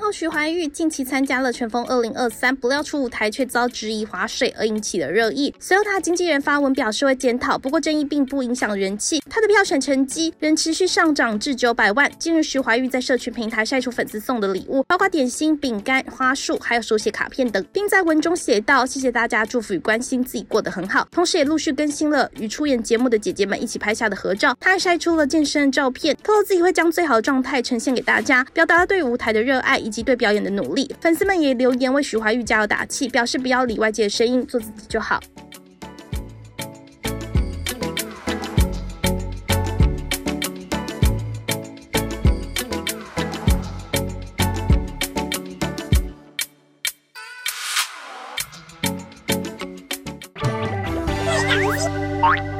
后徐怀钰近期参加了全风二零二三，不料出舞台却遭质疑划水，而引起了热议。随后他经纪人发文表示会检讨，不过争议并不影响人气，他的票选成绩仍持续上涨至九百万。近日徐怀钰在社群平台晒出粉丝送的礼物，包括点心、饼干、花束，还有手写卡片等，并在文中写道：“谢谢大家祝福与关心，自己过得很好。”同时也陆续更新了与出演节目的姐姐们一起拍下的合照。他还晒出了健身的照片，透露自己会将最好的状态呈现给大家，表达了对舞台的热爱以及对表演的努力。粉丝们也留言为徐怀钰加油打气，表示不要理外界的声音，做自己就好。